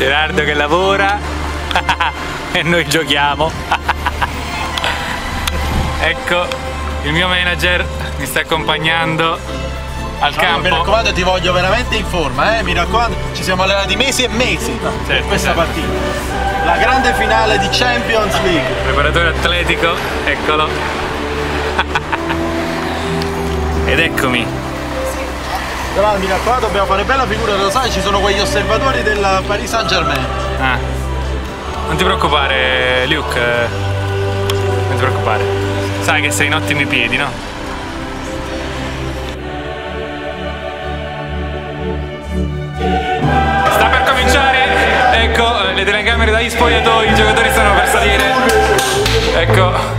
Gerardo che lavora e noi giochiamo. ecco, il mio manager mi sta accompagnando al campo. Mi raccomando, ti voglio veramente in forma, eh? Mi raccomando, ci siamo allenati mesi e mesi certo, per questa certo. partita. La grande finale di Champions League. Preparatore atletico, eccolo. Ed eccomi. Però raccomando, dobbiamo fare bella figura, lo sai, ci sono quegli osservatori del Paris Saint Germain. Ah. Non ti preoccupare, Luke. Non ti preoccupare. Sai che sei in ottimi piedi, no? Sta per cominciare! Ecco, eh, le telecamere dagli spogliatoi, i giocatori stanno per salire. Ecco.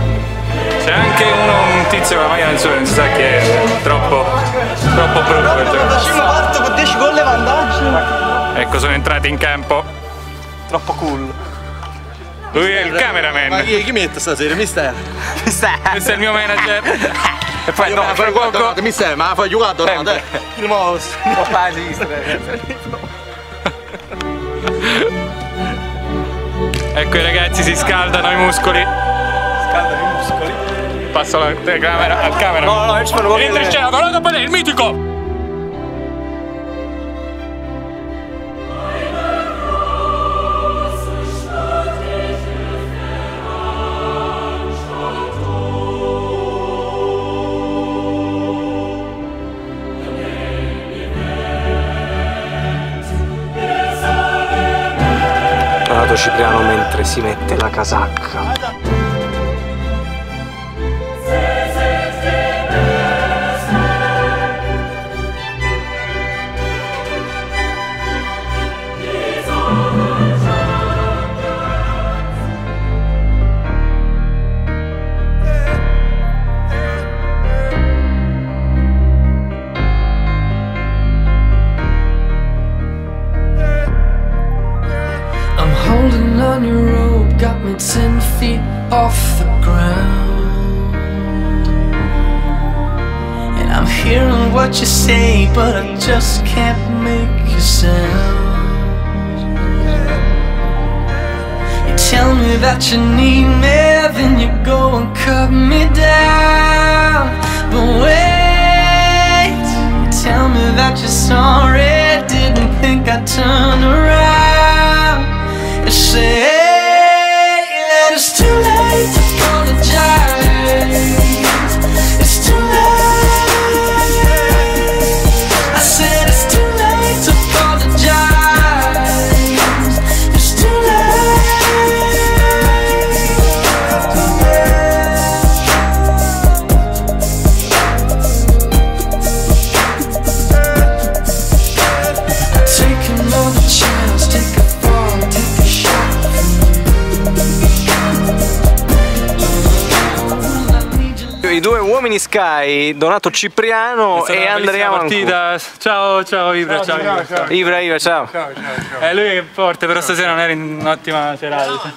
C'è anche uno, un tizio con la maglia nel sole, non si sa che è troppo, troppo brutto Ecco, sono entrati in campo. Troppo cool. Lui è il Ma cameraman. chi, chi mette stasera? Mister. Mister. Questo è il mio manager. E poi no, Ma fra fai poco. Mister, ma fai giocato? No, dai. Il mouse. Ecco i ragazzi si scaldano i muscoli. Scaldano i muscoli. Passo la telecamera al camera. No, no, io ci fanno Entra in scena, il mitico! Cipriano mentre si mette la casacca. Your rope, got me ten feet off the ground. And I'm hearing what you say, but I just can't make a sound. You tell me that you need me, due uomini Sky, Donato Cipriano e Andrea partita. Ciao, ciao Ibra, ciao. Ibra. Ivra, Ivra, ciao. È lui che porta, però stasera non era in ottima serata.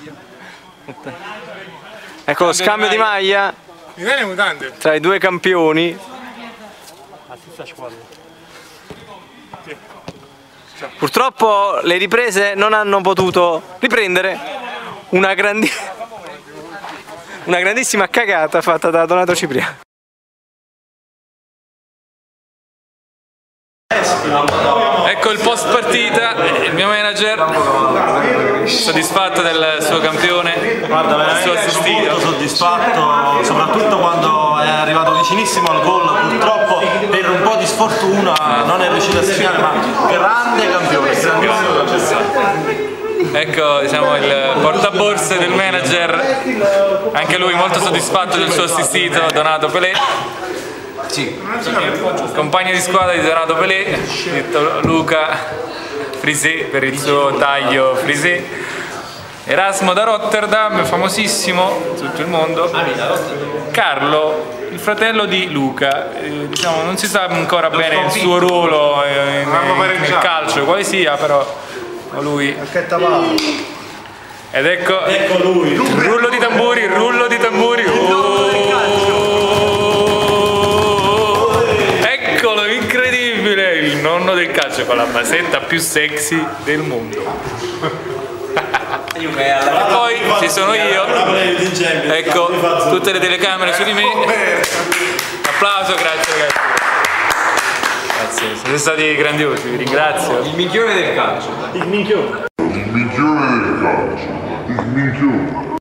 Ecco lo scambio di maglia tra i due campioni. Purtroppo le riprese non hanno potuto riprendere una, grandi- una grandissima cagata fatta da Donato Cipriano. Ecco il post partita, il mio manager soddisfatto del suo campione, Guarda, del suo sono molto assistito. soddisfatto, soprattutto quando è arrivato vicinissimo al gol. Purtroppo per un po' di sfortuna non è riuscito a segnare, ma grande campione, grandissimo. Ecco diciamo il portaborse del manager, anche lui molto soddisfatto del suo assistito Donato Pelé. Compagno di squadra di Donato Pelé, detto Luca Frisé per il suo taglio Frisé. Erasmo da Rotterdam, famosissimo tutto il mondo. Carlo, il fratello di Luca, eh, diciamo, non si sa ancora bene il suo ruolo eh, nel calcio, quale sia, però lui. Ed ecco, Ecco lui, rullo di tamburi, rullo di tamburi. Oh, eccolo, incredibile, il nonno del calcio con la basetta più sexy del mondo. E poi ci sono io, ecco tutte le telecamere su di me. Applauso, grazie ragazzi. Grazie, siete stati grandiosi, vi ringrazio. Il minchione del calcio. Il minchione del calcio. Il minchione.